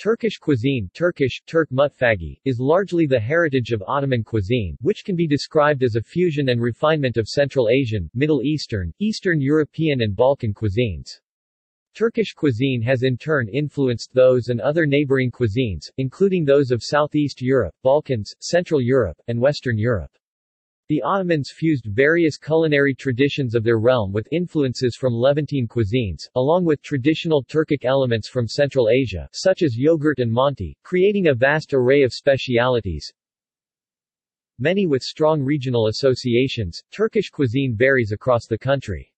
Turkish cuisine Turkish, Turk mutfagi, is largely the heritage of Ottoman cuisine, which can be described as a fusion and refinement of Central Asian, Middle Eastern, Eastern European and Balkan cuisines. Turkish cuisine has in turn influenced those and other neighboring cuisines, including those of Southeast Europe, Balkans, Central Europe, and Western Europe. The Ottomans fused various culinary traditions of their realm with influences from Levantine cuisines, along with traditional Turkic elements from Central Asia, such as yogurt and manti, creating a vast array of specialities. Many with strong regional associations, Turkish cuisine varies across the country.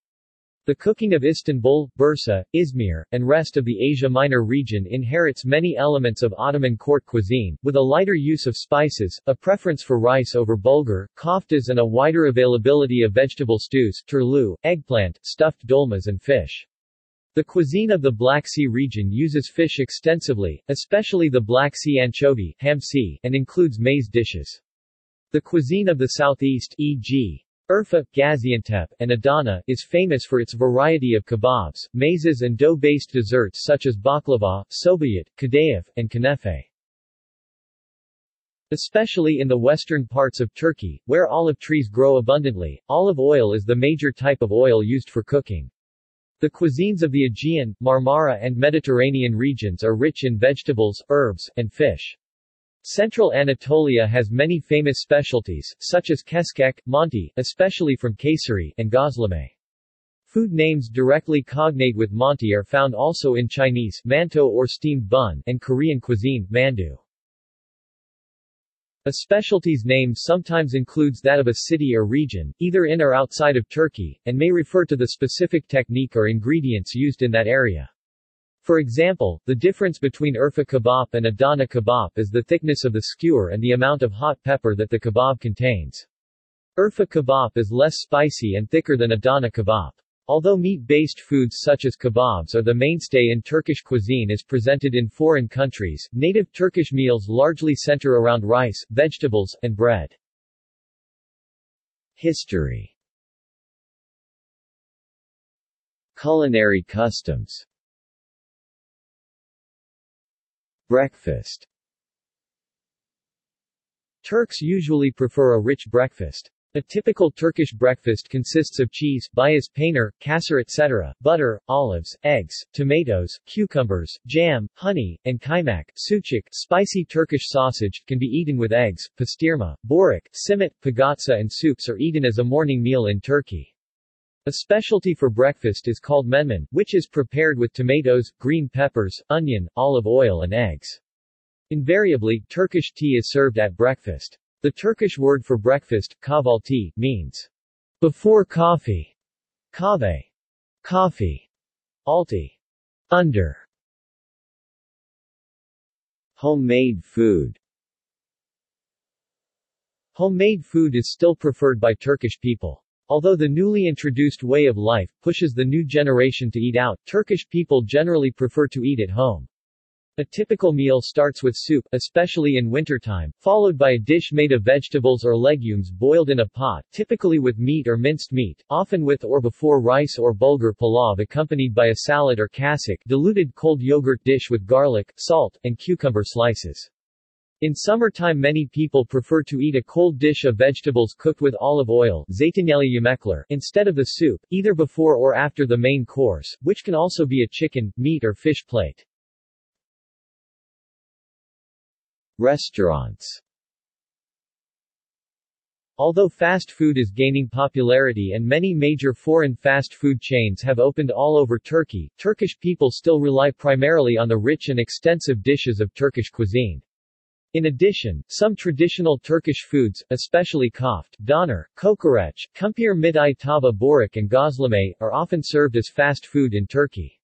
The cooking of Istanbul, Bursa, Izmir, and rest of the Asia Minor region inherits many elements of Ottoman court cuisine, with a lighter use of spices, a preference for rice over bulgur, koftas and a wider availability of vegetable stews, turlu, eggplant, stuffed dolmas and fish. The cuisine of the Black Sea region uses fish extensively, especially the Black Sea anchovy hamsi, and includes maize dishes. The cuisine of the southeast, e.g. Urfa, Gaziantep, and Adana, is famous for its variety of kebabs, mezes and dough-based desserts such as baklava, sobayat, kadayif, and kanefe. Especially in the western parts of Turkey, where olive trees grow abundantly, olive oil is the major type of oil used for cooking. The cuisines of the Aegean, Marmara and Mediterranean regions are rich in vegetables, herbs, and fish. Central Anatolia has many famous specialties, such as keskek, manti, especially from Kayseri, and gozleme. Food names directly cognate with manti are found also in Chinese mantou or steamed bun and Korean cuisine mandu. A specialty's name sometimes includes that of a city or region, either in or outside of Turkey, and may refer to the specific technique or ingredients used in that area. For example, the difference between Urfa kebab and Adana kebab is the thickness of the skewer and the amount of hot pepper that the kebab contains. Urfa kebab is less spicy and thicker than Adana kebab. Although meat-based foods such as kebabs are the mainstay in Turkish cuisine as presented in foreign countries, native Turkish meals largely center around rice, vegetables, and bread. History Culinary customs Breakfast Turks usually prefer a rich breakfast. A typical Turkish breakfast consists of cheese, beyaz peynir, kasser etc., butter, olives, eggs, tomatoes, cucumbers, jam, honey, and kaymak. Sucuk, spicy Turkish sausage, can be eaten with eggs, pastirma, börek, simit, pagatsa and soups are eaten as a morning meal in Turkey. A specialty for breakfast is called menmen, which is prepared with tomatoes, green peppers, onion, olive oil and eggs. Invariably, Turkish tea is served at breakfast. The Turkish word for breakfast, kahvaltı, means before coffee, kahve, coffee, alti, under. Homemade food Homemade food is still preferred by Turkish people. Although the newly introduced way of life pushes the new generation to eat out, Turkish people generally prefer to eat at home. A typical meal starts with soup, especially in wintertime, followed by a dish made of vegetables or legumes boiled in a pot, typically with meat or minced meat, often with or before rice or bulgur pulav accompanied by a salad or kasik diluted cold yogurt dish with garlic, salt, and cucumber slices. In summertime many people prefer to eat a cold dish of vegetables cooked with olive oil instead of the soup, either before or after the main course, which can also be a chicken, meat or fish plate. Restaurants Although fast food is gaining popularity and many major foreign fast food chains have opened all over Turkey, Turkish people still rely primarily on the rich and extensive dishes of Turkish cuisine. In addition, some traditional Turkish foods, especially koft, doner, kokoreç, kumpir midye tava börek and gozleme, are often served as fast food in Turkey.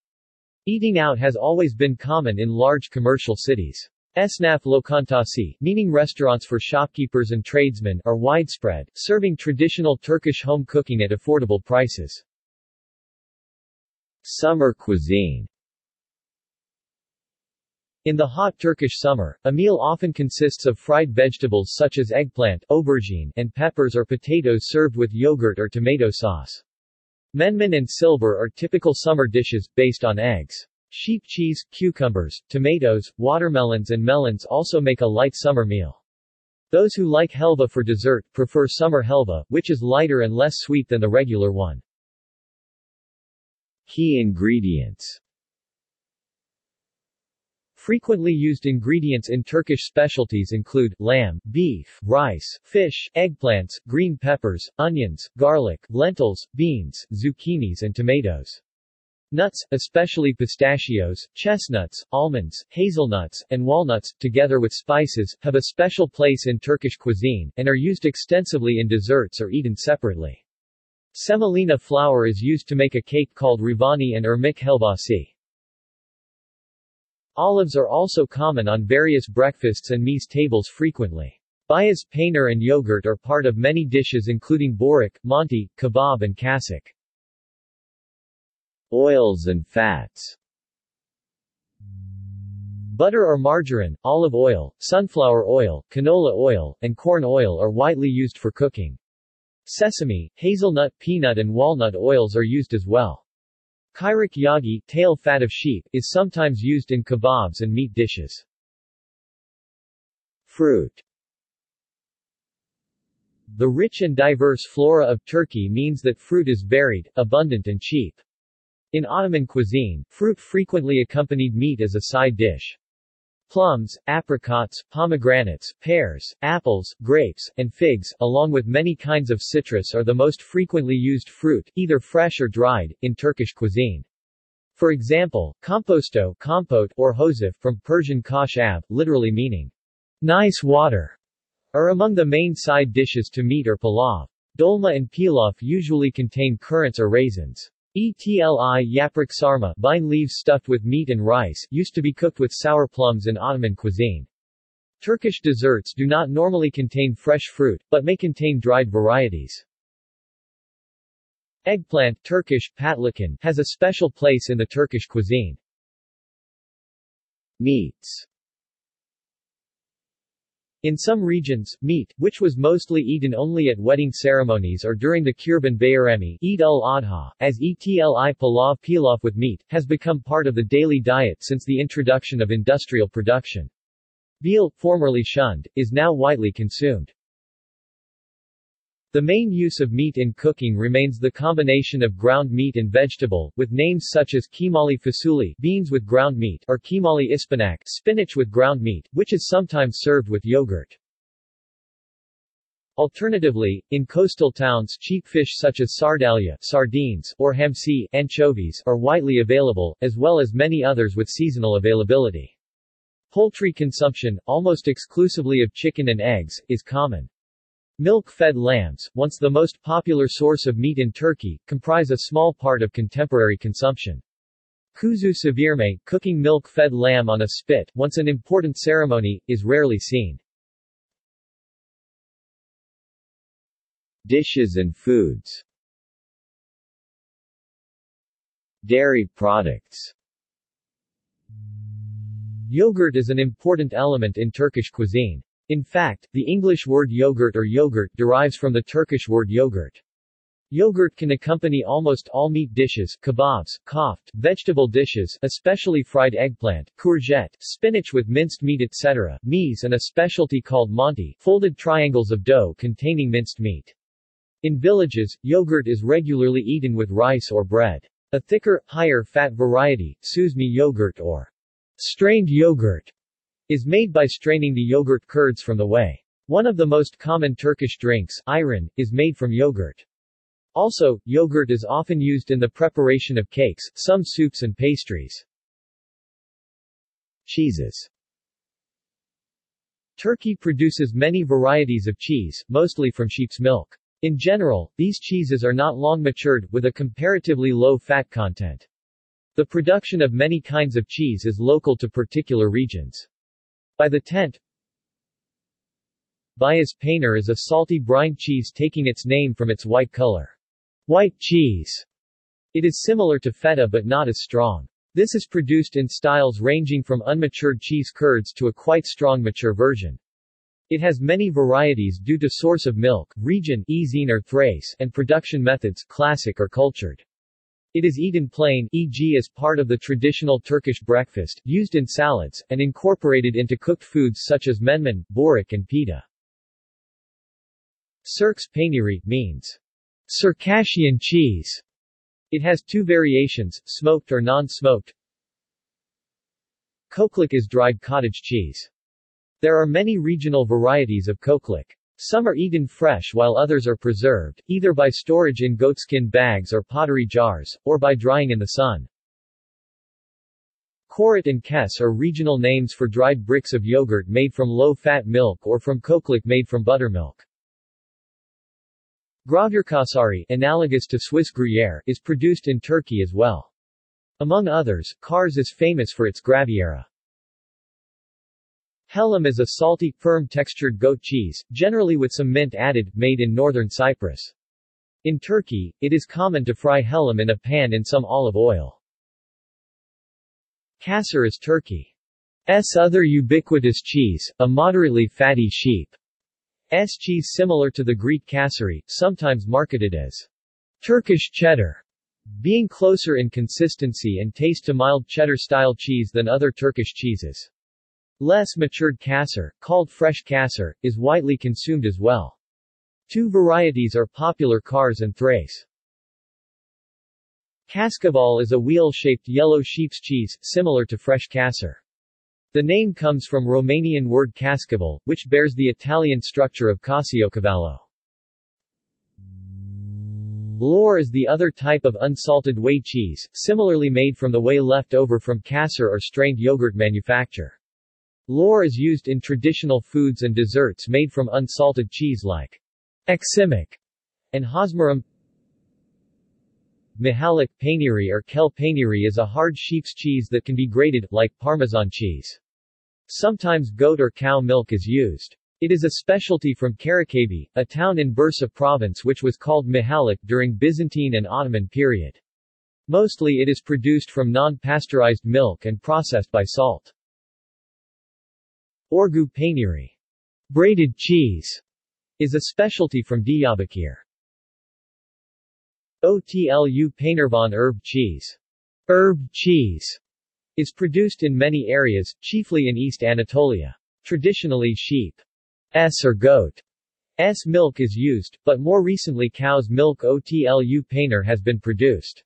Eating out has always been common in large commercial cities. Esnaf lokantası, meaning restaurants for shopkeepers and tradesmen, are widespread, serving traditional Turkish home cooking at affordable prices. Summer cuisine in the hot Turkish summer, a meal often consists of fried vegetables such as eggplant aubergine, and peppers or potatoes served with yogurt or tomato sauce. Menmen and silber are typical summer dishes, based on eggs. Sheep cheese, cucumbers, tomatoes, watermelons and melons also make a light summer meal. Those who like helva for dessert, prefer summer helva, which is lighter and less sweet than the regular one. Key ingredients Frequently used ingredients in Turkish specialties include, lamb, beef, rice, fish, eggplants, green peppers, onions, garlic, lentils, beans, zucchinis and tomatoes. Nuts, especially pistachios, chestnuts, almonds, hazelnuts, and walnuts, together with spices, have a special place in Turkish cuisine, and are used extensively in desserts or eaten separately. Semolina flour is used to make a cake called revani and irmik helvasi. Olives are also common on various breakfasts and mise tables frequently. Beyaz peynir and yogurt are part of many dishes including borik, manti, kebab and kasik. Oils and fats Butter or margarine, olive oil, sunflower oil, canola oil, and corn oil are widely used for cooking. Sesame, hazelnut, peanut and walnut oils are used as well. Kayrak yagi tail fat of sheep, is sometimes used in kebabs and meat dishes. Fruit The rich and diverse flora of Turkey means that fruit is varied, abundant and cheap. In Ottoman cuisine, fruit frequently accompanied meat as a side dish. Plums, apricots, pomegranates, pears, apples, grapes, and figs, along with many kinds of citrus are the most frequently used fruit, either fresh or dried, in Turkish cuisine. For example, composto compote, or hosif from Persian kashab, literally meaning nice water, are among the main side dishes to meat or pilav. Dolma and pilaf usually contain currants or raisins. Etli yaprak sarma vine leaves stuffed with meat and rice used to be cooked with sour plums in Ottoman cuisine. Turkish desserts do not normally contain fresh fruit, but may contain dried varieties. Eggplant Turkish, patlıcan, has a special place in the Turkish cuisine. Meats in some regions, meat, which was mostly eaten only at wedding ceremonies or during the Kurban Bayramı Eid ul-Adha, as etli pilav pilaf with meat, has become part of the daily diet since the introduction of industrial production. Veal, formerly shunned, is now widely consumed. The main use of meat in cooking remains the combination of ground meat and vegetable, with names such as kimali fasuli beans with ground meat or kimali ispanak spinach with ground meat, which is sometimes served with yogurt. Alternatively, in coastal towns cheap fish such as sardalya sardines, or hamsi anchovies, are widely available, as well as many others with seasonal availability. Poultry consumption, almost exclusively of chicken and eggs, is common. Milk-fed lambs, once the most popular source of meat in Turkey, comprise a small part of contemporary consumption. Kuzu sevirme, cooking milk-fed lamb on a spit, once an important ceremony, is rarely seen. Dishes and foods Dairy products Yogurt is an important element in Turkish cuisine. In fact, the English word yogurt or yogurt derives from the Turkish word yogurt. Yogurt can accompany almost all meat dishes, kebabs, koft, vegetable dishes, especially fried eggplant, courgette, spinach with minced meat etc., mise and a specialty called manti, folded triangles of dough containing minced meat. In villages, yogurt is regularly eaten with rice or bread. A thicker, higher fat variety, süzme yogurt or strained yogurt, is made by straining the yogurt curds from the whey. One of the most common Turkish drinks, ayran, is made from yogurt. Also, yogurt is often used in the preparation of cakes, some soups and pastries. Cheeses Turkey produces many varieties of cheese, mostly from sheep's milk. In general, these cheeses are not long matured, with a comparatively low fat content. The production of many kinds of cheese is local to particular regions. By the tent, Beyaz peynir is a salty brine cheese taking its name from its white color. White cheese. It is similar to feta but not as strong. This is produced in styles ranging from unmatured cheese curds to a quite strong mature version. It has many varieties due to source of milk, region or Thrace, and production methods classic or cultured. It is eaten plain e.g. as part of the traditional Turkish breakfast, used in salads, and incorporated into cooked foods such as menmen, börek and pita. Cirques peyniri, means Circassian cheese. It has two variations, smoked or non-smoked. Koklik is dried cottage cheese. There are many regional varieties of koklik. Some are eaten fresh while others are preserved, either by storage in goatskin bags or pottery jars, or by drying in the sun. Korit and Kes are regional names for dried bricks of yogurt made from low-fat milk or from koklik made from buttermilk. Gravurkasari, analogous to Swiss Gruyere, is produced in Turkey as well. Among others, Kars is famous for its graviera. Hellim is a salty, firm-textured goat cheese, generally with some mint added, made in northern Cyprus. In Turkey, it is common to fry hellim in a pan in some olive oil. Kasser is Turkey's other ubiquitous cheese, a moderately fatty sheep. S cheese similar to the Greek kasseri, sometimes marketed as Turkish cheddar, being closer in consistency and taste to mild cheddar-style cheese than other Turkish cheeses. Less matured kasser, called fresh kasser, is widely consumed as well. Two varieties are popular Kars and Thrace. Cascaval is a wheel-shaped yellow sheep's cheese, similar to fresh kasser. The name comes from Romanian word cascaval, which bears the Italian structure of Caciocavallo. Lor is the other type of unsalted whey cheese, similarly made from the whey left over from kasser or strained yogurt manufacture. Lor is used in traditional foods and desserts made from unsalted cheese like Eksimik and Hosmarum. Mihalik peyniri or kel peyniri is a hard sheep's cheese that can be grated, like Parmesan cheese. Sometimes goat or cow milk is used. It is a specialty from Karacabey, a town in Bursa province which was called Mihalik during Byzantine and Ottoman period. Mostly it is produced from non-pasteurized milk and processed by salt. Orgu peyniri, braided cheese, is a specialty from Diyarbakir. Otlu Peynirvan herb cheese. Herb cheese is produced in many areas, chiefly in East Anatolia. Traditionally sheep's or goat's milk is used, but more recently cow's milk Otlu peynir has been produced.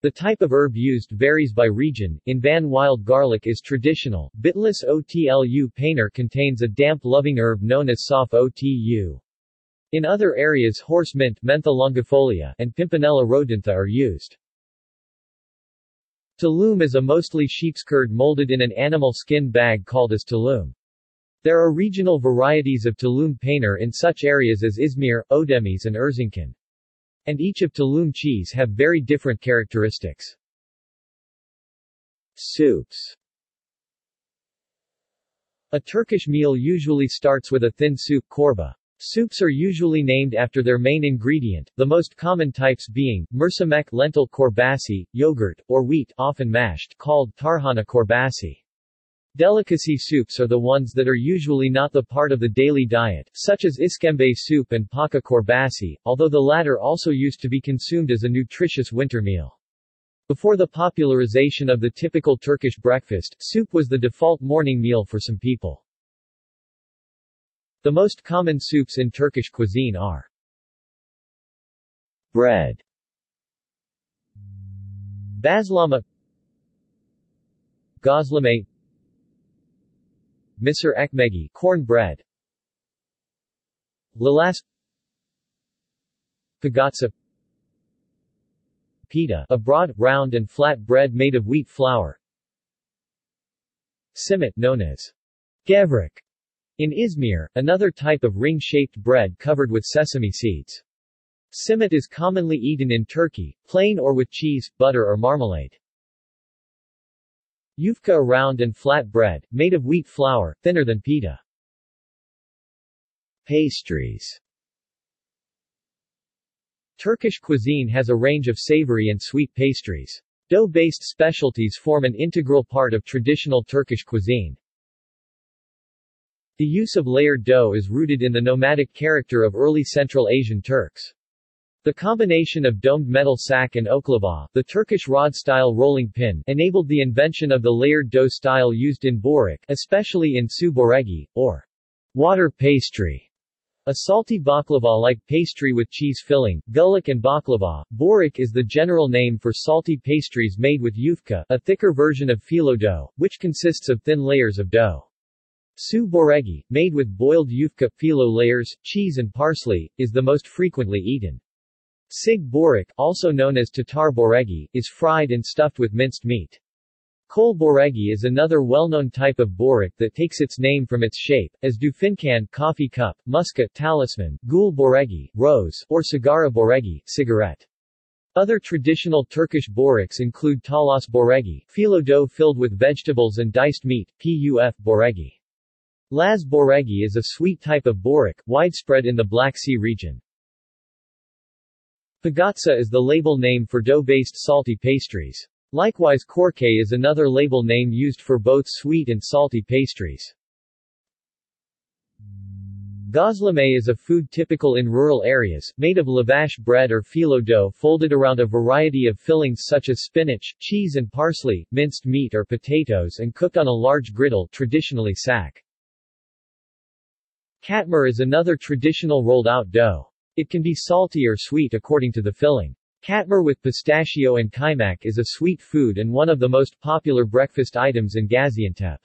The type of herb used varies by region. In Van wild garlic is traditional. Bitlis Otlu peynir contains a damp-loving herb known as Saf Otu. In other areas horse mint Mentha longifolia and Pimpinella rhodantha are used. Tulum is a mostly sheep's curd molded in an animal skin bag called as tulum. There are regional varieties of Tulum peynir in such areas as Izmir, Ödemiş and Erzincan. And each of Tulum cheese have very different characteristics. Soups A Turkish meal usually starts with a thin soup korba. Soups are usually named after their main ingredient, the most common types being, mercimek lentil korbasi, yogurt, or wheat often mashed, called tarhana korbasi. Delicacy soups are the ones that are usually not the part of the daily diet, such as iskembe soup and paka korbasi, although the latter also used to be consumed as a nutritious winter meal. Before the popularization of the typical Turkish breakfast, soup was the default morning meal for some people. The most common soups in Turkish cuisine are Bread Bazlama Gazlame Misir ekmegi corn bread Lalas Pagatsa Pita a broad, round and flat bread made of wheat flour Simit known as gevrek in Izmir, another type of ring-shaped bread covered with sesame seeds. Simit is commonly eaten in Turkey, plain or with cheese, butter or marmalade. Yufka round and flat bread, made of wheat flour, thinner than pita. Pastries Turkish cuisine has a range of savory and sweet pastries. Dough-based specialties form an integral part of traditional Turkish cuisine. The use of layered dough is rooted in the nomadic character of early Central Asian Turks. The combination of domed metal sack and oklava, the Turkish rod-style rolling pin, enabled the invention of the layered dough style used in börek, especially in su boregi, or water pastry. A salty baklava-like pastry with cheese filling, gulluk and baklava. Börek is the general name for salty pastries made with yufka, a thicker version of phyllo dough, which consists of thin layers of dough. Su boregi, made with boiled yufka, phyllo layers, cheese and parsley, is the most frequently eaten. Sig börek, also known as tatar boregi, is fried and stuffed with minced meat. Kol boregi is another well-known type of börek that takes its name from its shape, as do fincan coffee cup, muska talisman, gul boregi, rose, or sigara boregi, cigarette. Other traditional Turkish böreks include talas boregi, filo dough filled with vegetables and diced meat, puf boregi. Laz boregi is a sweet type of börek, widespread in the Black Sea region. Pagatsa is the label name for dough-based salty pastries. Likewise korke is another label name used for both sweet and salty pastries. Gazlame is a food typical in rural areas, made of lavash bread or phyllo dough folded around a variety of fillings such as spinach, cheese and parsley, minced meat or potatoes and cooked on a large griddle traditionally sack. Katmer is another traditional rolled-out dough. It can be salty or sweet according to the filling. Katmer with pistachio and kaymak is a sweet food and one of the most popular breakfast items in Gaziantep.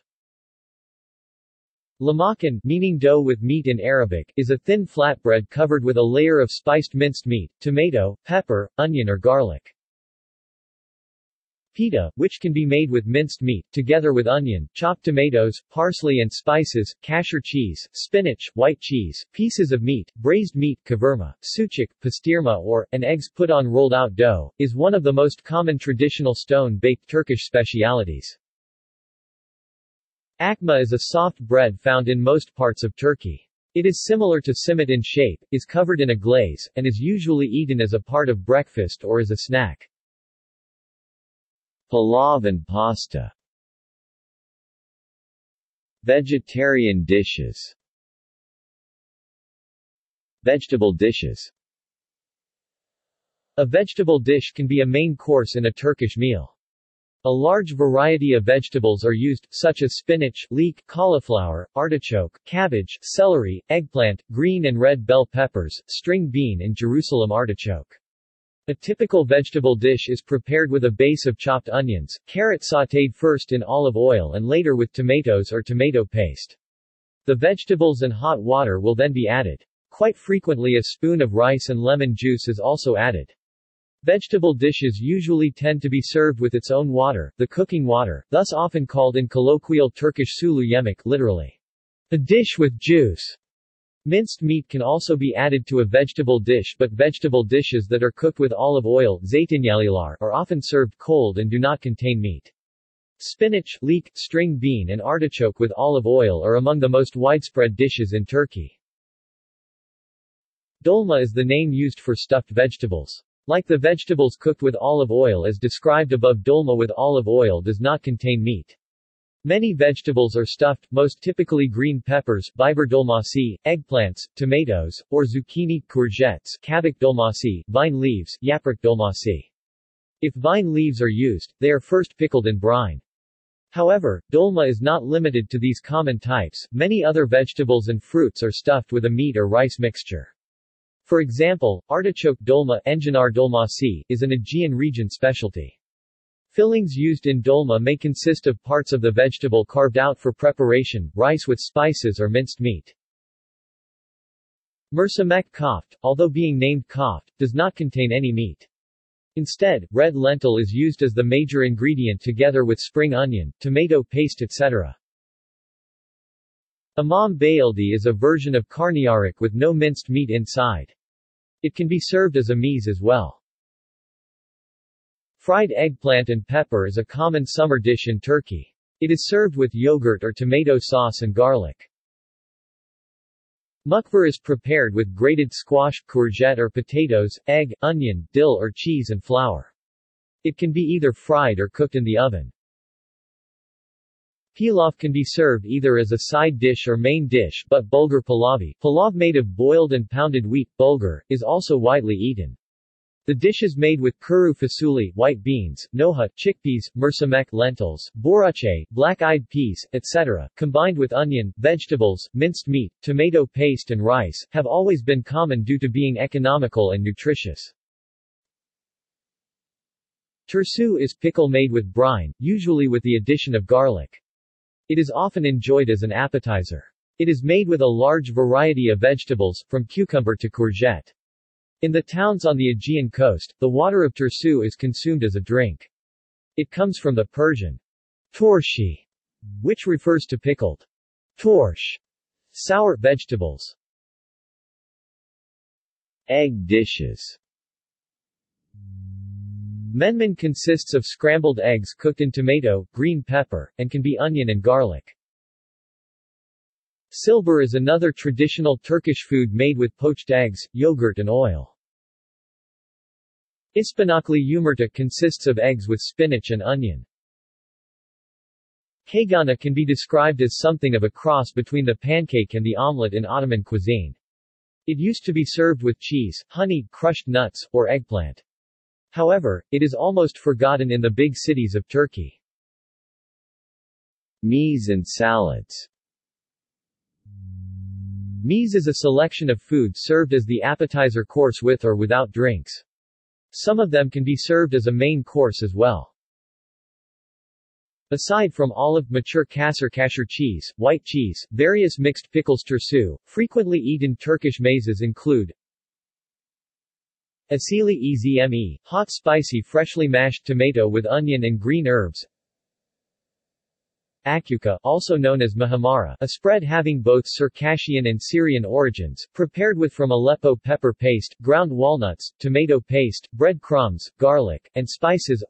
Lamakan, meaning dough with meat in Arabic, is a thin flatbread covered with a layer of spiced minced meat, tomato, pepper, onion or garlic. Pita, which can be made with minced meat, together with onion, chopped tomatoes, parsley and spices, kasher cheese, spinach, white cheese, pieces of meat, braised meat, kavurma, sucuk, pastirma or, and eggs put on rolled-out dough, is one of the most common traditional stone-baked Turkish specialities. Akma is a soft bread found in most parts of Turkey. It is similar to simit in shape, is covered in a glaze, and is usually eaten as a part of breakfast or as a snack. Pilav and pasta Vegetarian dishes Vegetable dishes A vegetable dish can be a main course in a Turkish meal. A large variety of vegetables are used, such as spinach, leek, cauliflower, artichoke, cabbage, celery, eggplant, green and red bell peppers, string bean and Jerusalem artichoke. A typical vegetable dish is prepared with a base of chopped onions, carrot sautéed first in olive oil and later with tomatoes or tomato paste. The vegetables and hot water will then be added. Quite frequently a spoon of rice and lemon juice is also added. Vegetable dishes usually tend to be served with its own water, the cooking water, thus often called in colloquial Turkish sulu yemek literally, a dish with juice. Minced meat can also be added to a vegetable dish but vegetable dishes that are cooked with olive oil are often served cold and do not contain meat. Spinach, leek, string bean and artichoke with olive oil are among the most widespread dishes in Turkey. Dolma is the name used for stuffed vegetables. Like the vegetables cooked with olive oil as described above dolma with olive oil does not contain meat. Many vegetables are stuffed, most typically green peppers, biber dolmasi, eggplants, tomatoes, or zucchini, courgettes, kabak dolmasi, vine leaves, yaprak dolmasi. If vine leaves are used, they are first pickled in brine. However, dolma is not limited to these common types, many other vegetables and fruits are stuffed with a meat or rice mixture. For example, artichoke dolma enginar dolmasi, is an Aegean region specialty. Fillings used in dolma may consist of parts of the vegetable carved out for preparation, rice with spices or minced meat. Mercimek koft, although being named koft, does not contain any meat. Instead, red lentil is used as the major ingredient together with spring onion, tomato paste etc. Imam bayildi is a version of karnıyarık with no minced meat inside. It can be served as a meze as well. Fried eggplant and pepper is a common summer dish in Turkey. It is served with yogurt or tomato sauce and garlic. Mukbur is prepared with grated squash, courgette or potatoes, egg, onion, dill or cheese and flour. It can be either fried or cooked in the oven. Pilaf can be served either as a side dish or main dish but bulgur pilavi, pilav made of boiled and pounded wheat, bulgur, is also widely eaten. The dish is made with kuru fasuli, white beans, noha, chickpeas, mursamek, lentils, borache, black-eyed peas, etc., combined with onion, vegetables, minced meat, tomato paste and rice, have always been common due to being economical and nutritious. Tersu is pickle made with brine, usually with the addition of garlic. It is often enjoyed as an appetizer. It is made with a large variety of vegetables, from cucumber to courgette. In the towns on the Aegean coast, the water of Tursu is consumed as a drink. It comes from the Persian torshi, which refers to pickled torsh, sour vegetables. Egg dishes Menmen consists of scrambled eggs cooked in tomato, green pepper, and can be onion and garlic. Silber is another traditional Turkish food made with poached eggs, yogurt and oil. Ispanakli yumurta consists of eggs with spinach and onion. Kayganı can be described as something of a cross between the pancake and the omelette in Ottoman cuisine. It used to be served with cheese, honey, crushed nuts, or eggplant. However, it is almost forgotten in the big cities of Turkey. Meze and salads Meze is a selection of food served as the appetizer course with or without drinks. Some of them can be served as a main course as well. Aside from olive, mature kasser kasher cheese, white cheese, various mixed pickles tersu, frequently eaten Turkish mezes include Asili ezme, hot spicy freshly mashed tomato with onion and green herbs Acuka, also known as muhammara, a spread having both Circassian and Syrian origins, prepared with from Aleppo pepper paste, ground walnuts, tomato paste, bread crumbs, garlic, and spices.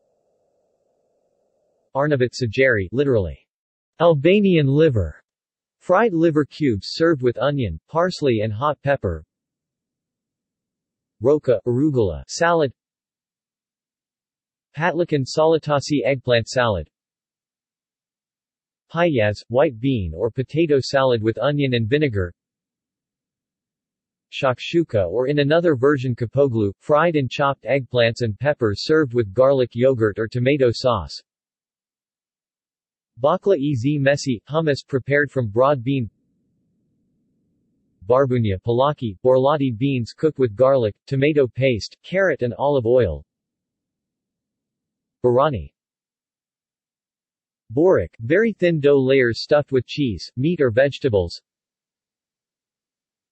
Arnavut sajeri, literally, Albanian liver, fried liver cubes served with onion, parsley and hot pepper. Roka, arugula, salad. Patlıcan salatası eggplant salad Payaz, white bean or potato salad with onion and vinegar. Shakshuka or in another version kapoglu, fried and chopped eggplants and peppers served with garlic yogurt or tomato sauce. Bakla ez mesi, hummus prepared from broad bean. Barbunya palaki, borlotti beans cooked with garlic, tomato paste, carrot and olive oil. Barani Borik, very thin dough layers stuffed with cheese, meat or vegetables.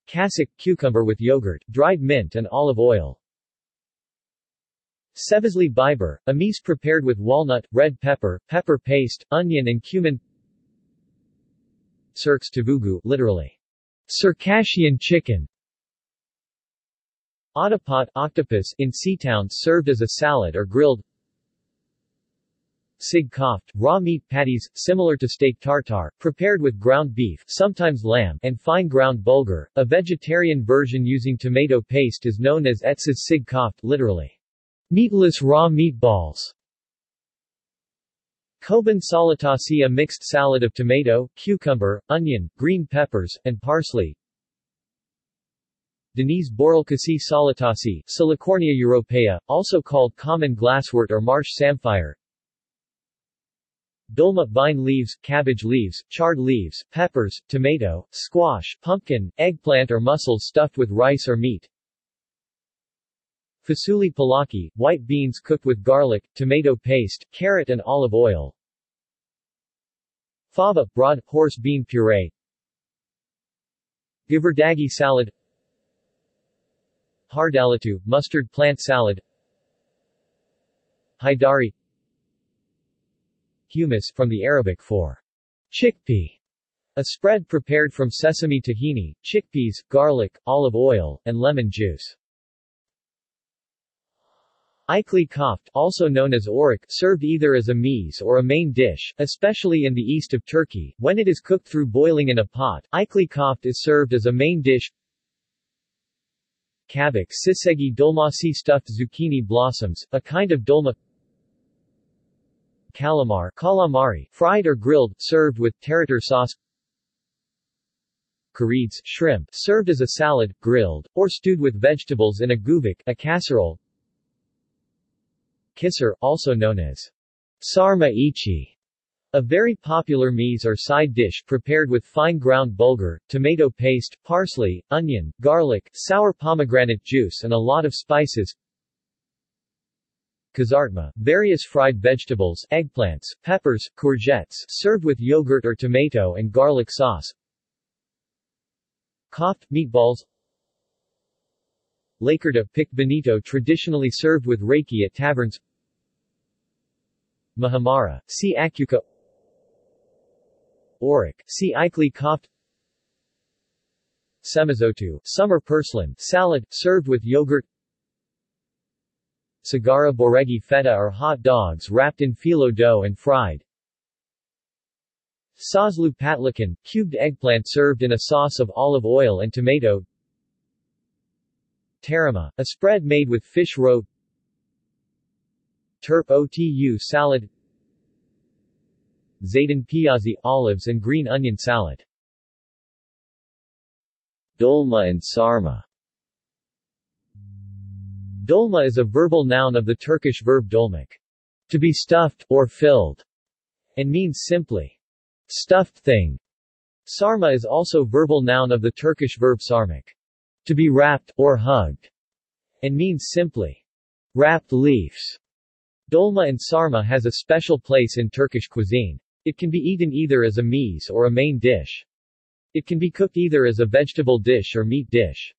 Kasik, cucumber with yogurt, dried mint and olive oil. Sevizli biber, a meze prepared with walnut, red pepper, pepper paste, onion and cumin. Cirques tavugu, literally, Circassian chicken. Otapot, octopus, in Seatown served as a salad or grilled. Sig koft, raw meat patties, similar to steak tartare, prepared with ground beef, sometimes lamb, and fine ground bulgur. A vegetarian version using tomato paste is known as etsiz sig koft, literally, meatless raw meatballs. Koban salatasi a mixed salad of tomato, cucumber, onion, green peppers, and parsley. Denise Borelkasi salatasi, Salicornia europaea, also called common glasswort or marsh samphire, dolma vine leaves, cabbage leaves, chard leaves, peppers, tomato, squash, pumpkin, eggplant or mussels stuffed with rice or meat. Fasuli palaki, white beans cooked with garlic, tomato paste, carrot and olive oil. Fava, broad, horse bean puree. Giverdagi salad Hardalatu, mustard plant salad Haidari Humus, from the Arabic for chickpea, a spread prepared from sesame tahini, chickpeas, garlic, olive oil, and lemon juice. Ikli koft, also known as orik, served either as a meze or a main dish, especially in the east of Turkey. When it is cooked through boiling in a pot, ikli koft is served as a main dish. Kabak sisegi dolmasi stuffed zucchini blossoms, a kind of dolma calamar calamari, fried or grilled, served with tarator sauce Karides shrimp, served as a salad, grilled, or stewed with vegetables in a gubik a casserole Kisser, also known as sarma ichi, a very popular meze or side dish prepared with fine ground bulgur, tomato paste, parsley, onion, garlic, sour pomegranate juice and a lot of spices. Kazartma, various fried vegetables, eggplants, peppers, courgettes, served with yogurt or tomato and garlic sauce. Coffed meatballs. Lakerda pic bonito traditionally served with rakı at taverns. Muhammara, see Acuka Orik, see Ikli Koft Semizotu, summer purslane, salad, served with yogurt Sigara boregi feta are hot dogs wrapped in phyllo dough and fried. Sazlu patlıcan, cubed eggplant served in a sauce of olive oil and tomato. Tarama, a spread made with fish roe. Turp otu salad. Zayden piazzi, olives and green onion salad. Dolma and sarma Dolma is a verbal noun of the Turkish verb dolmak, to be stuffed, or filled, and means simply, stuffed thing. Sarma is also verbal noun of the Turkish verb sarmak, to be wrapped, or hugged, and means simply, wrapped leaves. Dolma and sarma has a special place in Turkish cuisine. It can be eaten either as a meze or a main dish. It can be cooked either as a vegetable dish or meat dish.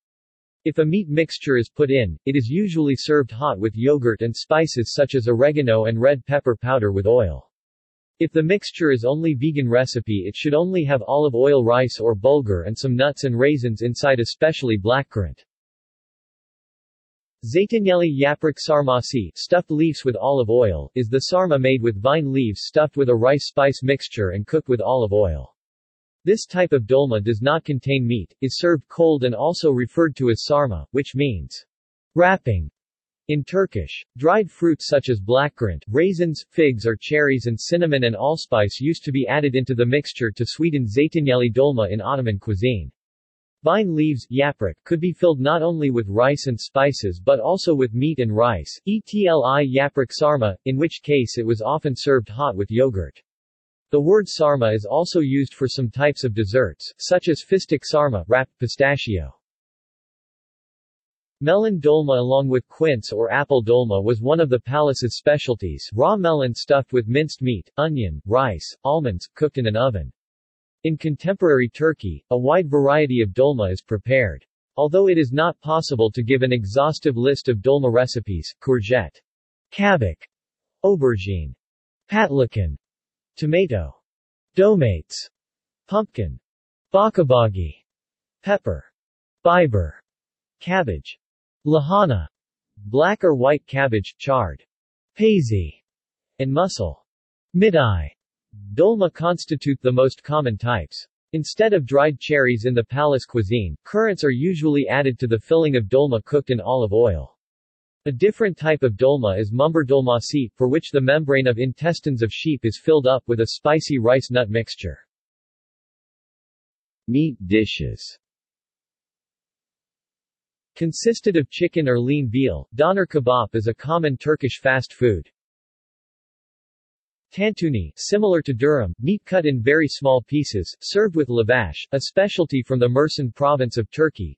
If a meat mixture is put in, it is usually served hot with yogurt and spices such as oregano and red pepper powder with oil. If the mixture is only vegan recipe it should only have olive oil rice or bulgur and some nuts and raisins inside especially blackcurrant. Zeytinyeli yaprak sarması stuffed leaves with olive oil, is the sarma made with vine leaves stuffed with a rice spice mixture and cooked with olive oil. This type of dolma does not contain meat, is served cold and also referred to as sarma, which means wrapping. In Turkish, dried fruits such as blackcurrant, raisins, figs or cherries and cinnamon and allspice used to be added into the mixture to sweeten zeytinyeli dolma in Ottoman cuisine. Vine leaves yaprak, could be filled not only with rice and spices but also with meat and rice, etli yaprak sarma, in which case it was often served hot with yogurt. The word sarma is also used for some types of desserts, such as fistik sarma wrapped pistachio. Melon dolma along with quince or apple dolma was one of the palace's specialties, raw melon stuffed with minced meat, onion, rice, almonds, cooked in an oven. In contemporary Turkey, a wide variety of dolma is prepared. Although it is not possible to give an exhaustive list of dolma recipes, courgette, kabak, aubergine, patlıcan, tomato, domates, pumpkin, bakabagi, pepper, biber, cabbage, Lahana, black or white cabbage, chard, paisy, and mussel. Midye. Dolma constitute the most common types. Instead of dried cherries in the palace cuisine, currants are usually added to the filling of dolma cooked in olive oil. A different type of dolma is mumbar dolmasi, for which the membrane of intestines of sheep is filled up with a spicy rice nut mixture. Meat dishes Consisted of chicken or lean veal, doner kebab is a common Turkish fast food. Tantuni, similar to durum, meat cut in very small pieces, served with lavash, a specialty from the Mersin province of Turkey.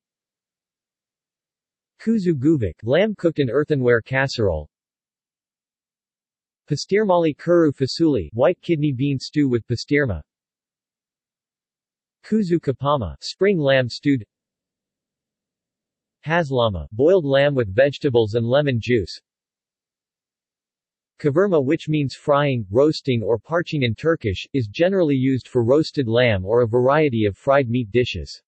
Kuzu guvik, lamb cooked in earthenware casserole. Pastirmali kuru fasuli, white kidney bean stew with pastirma. Kuzu kapama, spring lamb stewed. Haslama, boiled lamb with vegetables and lemon juice. Kavurma which means frying, roasting or parching in Turkish, is generally used for roasted lamb or a variety of fried meat dishes.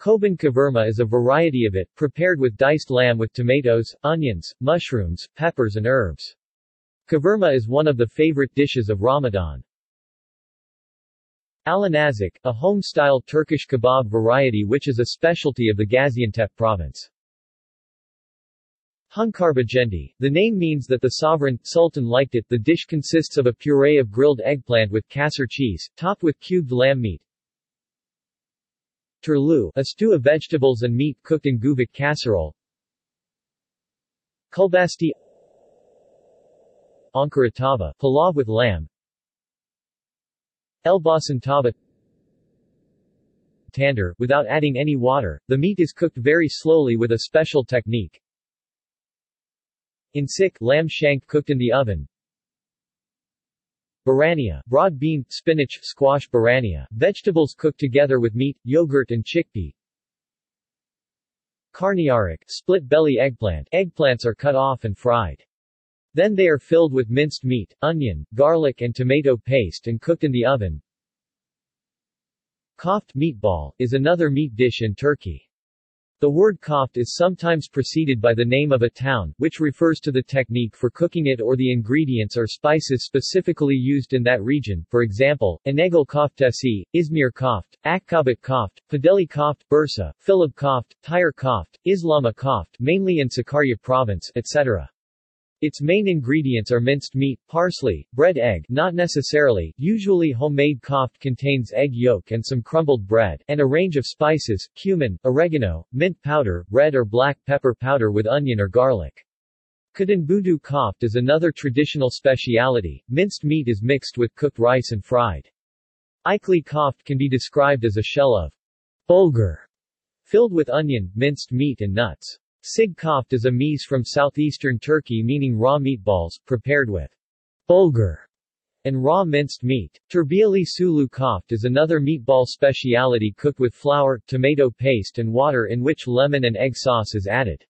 Koban kavurma is a variety of it, prepared with diced lamb with tomatoes, onions, mushrooms, peppers and herbs. Kavurma is one of the favorite dishes of Ramadan. Alinazik, a home-style Turkish kebab variety which is a specialty of the Gaziantep province. Hunkarbajendi. The name means that the sovereign, sultan liked it. The dish consists of a puree of grilled eggplant with kasser cheese, topped with cubed lamb meat. Turlu, a stew of vegetables and meat cooked in guvik casserole. Kulbasti Ankara tava, palav with lamb Elbasan tava Tandoor, without adding any water, the meat is cooked very slowly with a special technique. Insik, lamb shank cooked in the oven. Barania, broad bean, spinach, squash barania, vegetables cooked together with meat, yogurt and chickpea. Karnıyarık, split belly eggplant, eggplants are cut off and fried. Then they are filled with minced meat, onion, garlic and tomato paste and cooked in the oven. Koft meatball, is another meat dish in Turkey. The word koft is sometimes preceded by the name of a town, which refers to the technique for cooking it or the ingredients or spices specifically used in that region, for example, Inegöl Koftesi, Izmir Koft, Akkabat Koft, Padeli Koft, Bursa, Philip Koft, Tire Koft, Islama Koft mainly in Sakarya province, etc. Its main ingredients are minced meat, parsley, bread egg not necessarily, usually homemade koft contains egg yolk and some crumbled bread, and a range of spices, cumin, oregano, mint powder, red or black pepper powder with onion or garlic. Kadınbudu koft is another traditional speciality, minced meat is mixed with cooked rice and fried. Ikli koft can be described as a shell of bulgur, filled with onion, minced meat and nuts. Sig koft is a meze from southeastern Turkey meaning raw meatballs, prepared with bulgur and raw minced meat. Terbiyeli sulu koft is another meatball speciality cooked with flour, tomato paste and water in which lemon and egg sauce is added.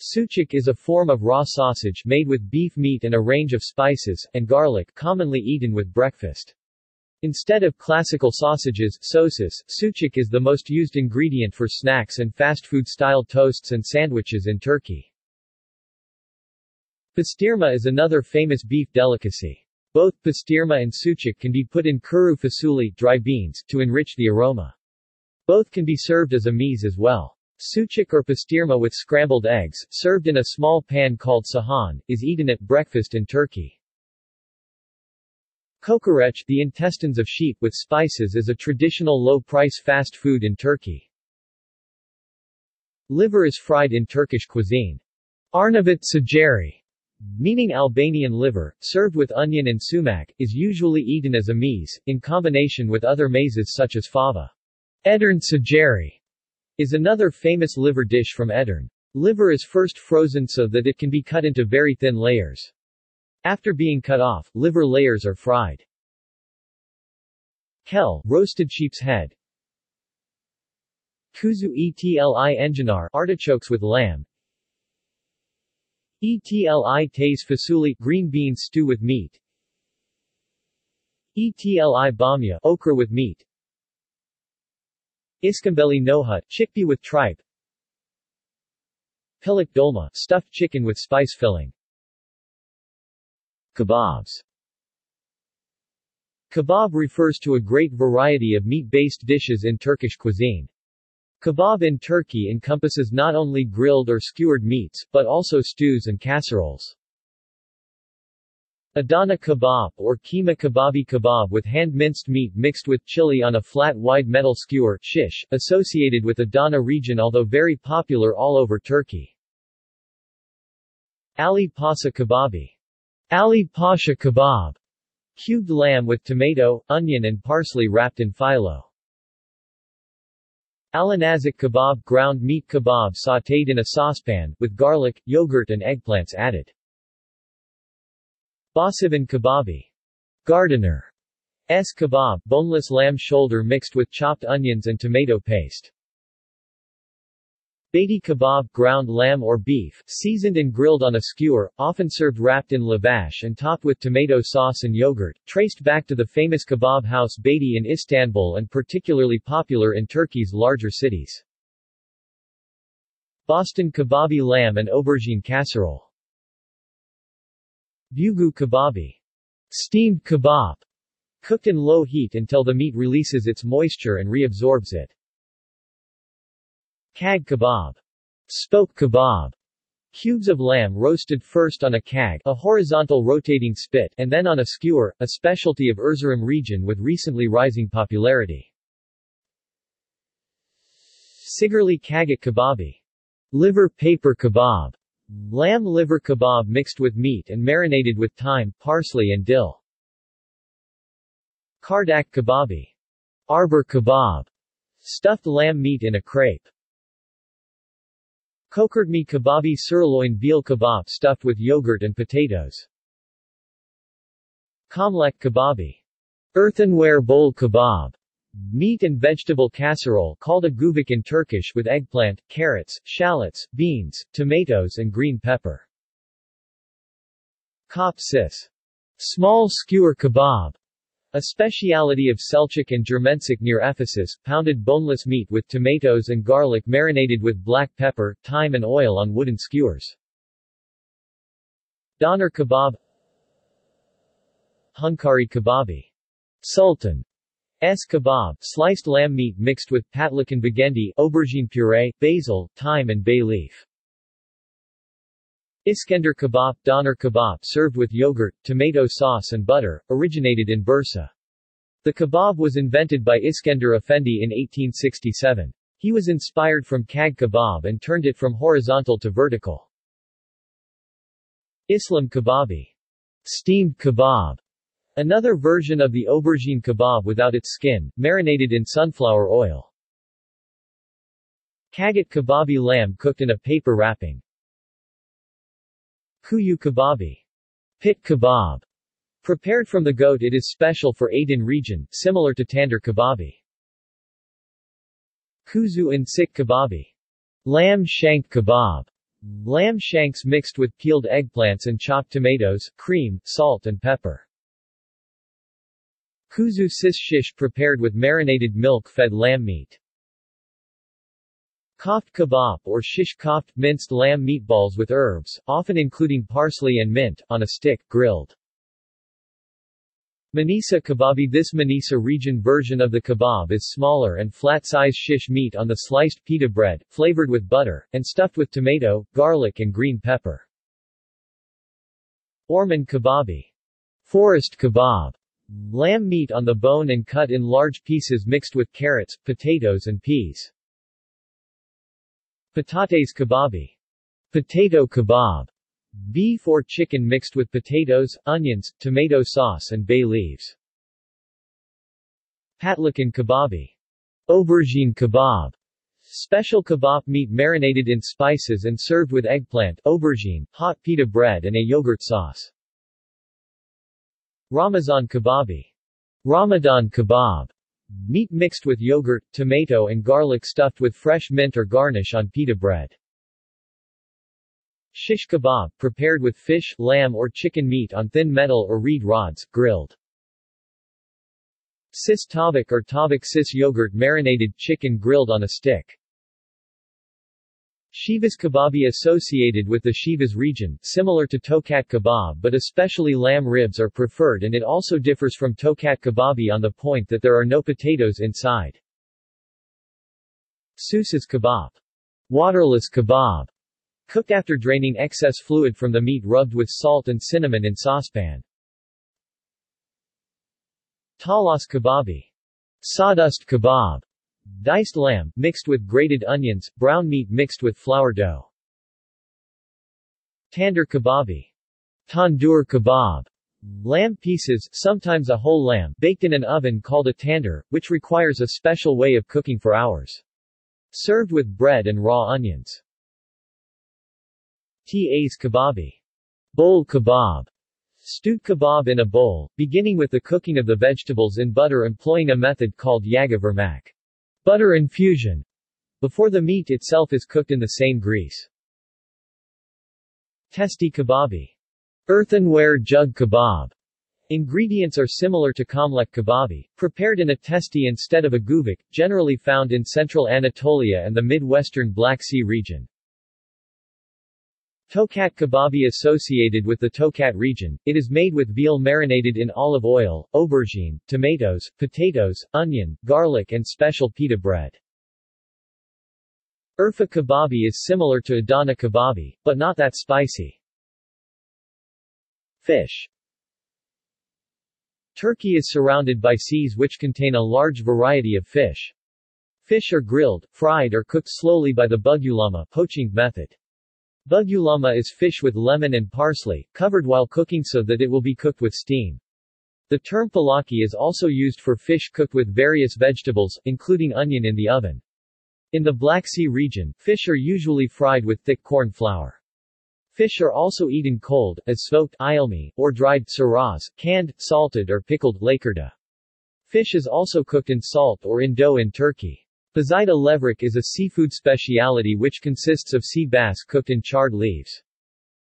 Sucuk is a form of raw sausage made with beef meat and a range of spices, and garlic commonly eaten with breakfast. Instead of classical sausages, sosis, sucuk is the most used ingredient for snacks and fast food-style toasts and sandwiches in Turkey. Pastirma is another famous beef delicacy. Both pastirma and sucuk can be put in kuru fasuli dry beans to enrich the aroma. Both can be served as a meze as well. Sucuk or pastirma with scrambled eggs, served in a small pan called sahan, is eaten at breakfast in Turkey. Kokoreç, the intestines of sheep with spices is a traditional low-price fast food in Turkey. Liver is fried in Turkish cuisine. Arnavut ciğeri, meaning Albanian liver, served with onion and sumac, is usually eaten as a meze, in combination with other mezes such as fava. Edirne ciğeri is another famous liver dish from Edirne. Liver is first frozen so that it can be cut into very thin layers. After being cut off, liver layers are fried. Kel, roasted sheep's head. Kuzu etli enginar, artichokes with lamb. Etli taze fasuli, green bean stew with meat. Etli bamya, okra with meat. Iskambeli nohut, chickpea with tripe. Pilik dolma, stuffed chicken with spice filling. Kebabs Kebab refers to a great variety of meat-based dishes in Turkish cuisine. Kebab in Turkey encompasses not only grilled or skewered meats, but also stews and casseroles. Adana kebab or keema kebabi kebab with hand-minced meat mixed with chili on a flat wide metal skewer shish, associated with Adana region although very popular all over Turkey. Ali Pasa kebabi Ali Pasha kebab. Cubed lamb with tomato, onion and parsley wrapped in phyllo. Alinazik kebab ground meat kebab sautéed in a saucepan, with garlic, yogurt and eggplants added. Basivan kebabi. Gardener. S kebab boneless lamb shoulder mixed with chopped onions and tomato paste. Beyti kebab ground lamb or beef, seasoned and grilled on a skewer, often served wrapped in lavash and topped with tomato sauce and yogurt, traced back to the famous kebab house Beyti in Istanbul and particularly popular in Turkey's larger cities. Boston kebabi lamb and aubergine casserole. Bugu kebabi. Steamed kebab. Cooked in low heat until the meat releases its moisture and reabsorbs it. Kag kebab. Spoke kebab. Cubes of lamb roasted first on a kag a horizontal rotating spit and then on a skewer, a specialty of Erzurum region with recently rising popularity. Sigirli kagak kebabi. Liver paper kebab. Lamb liver kebab mixed with meat and marinated with thyme, parsley and dill. Kardak kebabi. Arbor kebab. Stuffed lamb meat in a crepe. Kokerdmi kebabi sirloin veal kebab stuffed with yogurt and potatoes. Kamlek kebabi. Earthenware bowl kebab. Meat and vegetable casserole called a guvik in Turkish with eggplant, carrots, shallots, beans, tomatoes and green pepper. Kop sis. Small skewer kebab. A speciality of Selçuk and Germencik near Ephesus, pounded boneless meat with tomatoes and garlic marinated with black pepper, thyme and oil on wooden skewers. Doner kebab Hunkari kebabi. Sultan S. kebab, sliced lamb meat mixed with patlıcan bagendi, aubergine puree, basil, thyme and bay leaf. Iskender kebab, doner kebab served with yogurt, tomato sauce and butter, originated in Bursa. The kebab was invented by Iskender Effendi in 1867. He was inspired from kag kebab and turned it from horizontal to vertical. Islam kebabi. Steamed kebab. Another version of the aubergine kebab without its skin, marinated in sunflower oil. Kagat kebabi lamb cooked in a paper wrapping. Kuyu kebabi. Pit kebab. Prepared from the goat it is special for Aden region, similar to tandır kebabi. Kuzu and sik kebabi. Lamb shank kebab. Lamb shanks mixed with peeled eggplants and chopped tomatoes, cream, salt and pepper. Kuzu sis shish prepared with marinated milk-fed lamb meat. Koft kebab or shish koft minced lamb meatballs with herbs, often including parsley and mint, on a stick, grilled. Manisa kebabi This Manisa region version of the kebab is smaller and flat-size shish meat on the sliced pita bread, flavored with butter, and stuffed with tomato, garlic and green pepper. Orman kebabi. Forest kebab. Lamb meat on the bone and cut in large pieces mixed with carrots, potatoes and peas. Patates kebabi. Potato kebab. Beef or chicken mixed with potatoes, onions, tomato sauce and bay leaves. Patlıcan kebabi. Aubergine kebab. Special kebab meat marinated in spices and served with eggplant, aubergine, hot pita bread and a yogurt sauce. Ramazan kebabi. Ramadan kebab. Meat mixed with yogurt, tomato and garlic stuffed with fresh mint or garnish on pita bread. Shish kebab, prepared with fish, lamb or chicken meat on thin metal or reed rods, grilled. Sis tabak or tabak sis yogurt marinated chicken grilled on a stick. Sivas kebabi associated with the Sivas region, similar to tokat kebab but especially lamb ribs are preferred and it also differs from tokat kebabi on the point that there are no potatoes inside. Susas kebab. Waterless kebab. Cooked after draining excess fluid from the meat rubbed with salt and cinnamon in saucepan. Talas kebabi. Sawdust kebab. Diced lamb, mixed with grated onions, brown meat mixed with flour dough. Tandur kebabi. Tandoor kebab. Lamb pieces, sometimes a whole lamb, baked in an oven called a tandoor, which requires a special way of cooking for hours. Served with bread and raw onions. Tas kebabi. Bowl kebab. Stewed kebab in a bowl, beginning with the cooking of the vegetables in butter employing a method called yaga vermak. Butter infusion. Before the meat itself is cooked in the same grease. Testi kebabi. Earthenware jug kebab. Ingredients are similar to kamlek kebabi, prepared in a testi instead of a guvik, generally found in central Anatolia and the mid-western Black Sea region. Tokat kebabi associated with the Tokat region, it is made with veal marinated in olive oil, aubergine, tomatoes, potatoes, onion, garlic and special pita bread. Urfa kebabi is similar to Adana kebabi, but not that spicy. Fish Turkey is surrounded by seas which contain a large variety of fish. Fish are grilled, fried or cooked slowly by the bugulama poaching method. Bugulama is fish with lemon and parsley, covered while cooking so that it will be cooked with steam. The term palaki is also used for fish cooked with various vegetables, including onion in the oven. In the Black Sea region, fish are usually fried with thick corn flour. Fish are also eaten cold, as smoked ilmi, or dried saras, canned, salted or pickled lakerda. Fish is also cooked in salt or in dough in Turkey. Pazita levrek is a seafood speciality which consists of sea bass cooked in charred leaves.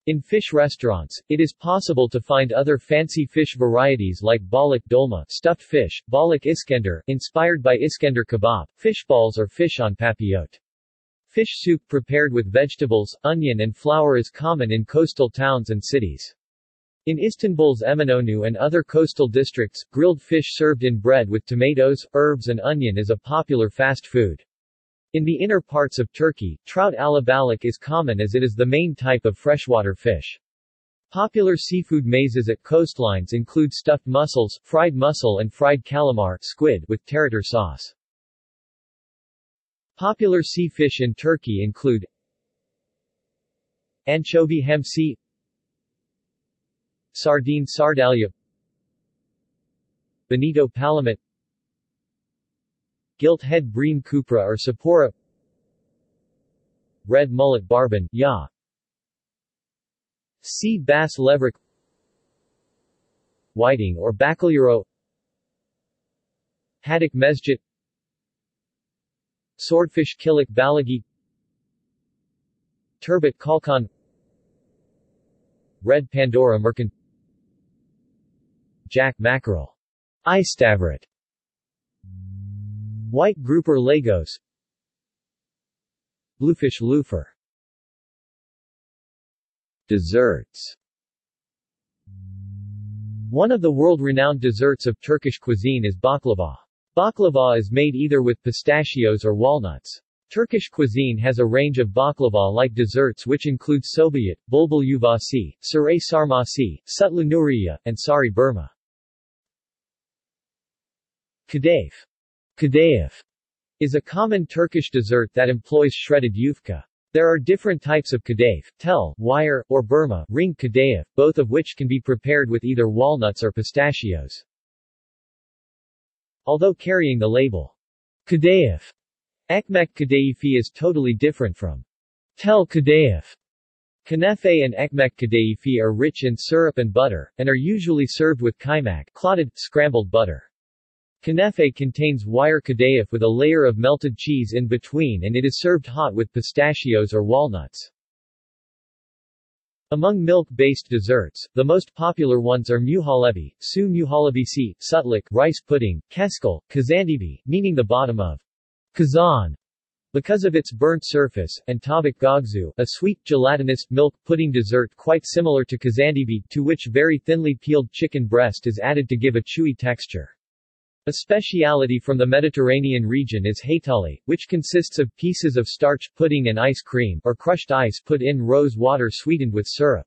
In fish restaurants, it is possible to find other fancy fish varieties like balak dolma stuffed fish, balak iskender, inspired by Iskender kebab, fish balls or fish on papillote. Fish soup prepared with vegetables, onion and flour is common in coastal towns and cities. In Istanbul's Eminönü and other coastal districts, grilled fish served in bread with tomatoes, herbs and onion is a popular fast food. In the inner parts of Turkey, trout alabalık is common as it is the main type of freshwater fish. Popular seafood mezes at coastlines include stuffed mussels, fried mussel and fried calamar squid with tarator sauce. Popular sea fish in Turkey include anchovy hamsi Sardine Sardalya Bonito Palamut Gilt head bream cupra or sapora Red mullet barbon, ya. Sea bass Leverick. Whiting or bacalhau Haddock mesjit Swordfish killick balagi. Turbot kalkan. Red Pandora mercan Jack mackerel. Istavrit. White grouper Lagos. Bluefish loofer. Desserts One of the world-renowned desserts of Turkish cuisine is baklava. Baklava is made either with pistachios or walnuts. Turkish cuisine has a range of baklava-like desserts which include sobayat, bulbul yuvasi, saray sarmasi, sutlu nuriya, and sari burma. Kadayif Kadayif is a common Turkish dessert that employs shredded yufka. There are different types of kadayif, tel, wire, or burma, ring kadayif, both of which can be prepared with either walnuts or pistachios. Although carrying the label kadayif, ekmek kadayifi is totally different from tel kadayif. Kanefe and ekmek kadayifi are rich in syrup and butter, and are usually served with kaymak clotted, scrambled butter. Kanefe contains wire kadayif with a layer of melted cheese in between and it is served hot with pistachios or walnuts. Among milk-based desserts, the most popular ones are muhallebi, su muhallebisi, sutlik, rice pudding, keskil, kazandibi, meaning the bottom of kazan, because of its burnt surface, and tabak gogzu, a sweet, gelatinous, milk pudding dessert quite similar to kazandibi, to which very thinly peeled chicken breast is added to give a chewy texture. A speciality from the Mediterranean region is haytali, which consists of pieces of starch pudding and ice cream, or crushed ice put in rose water sweetened with syrup.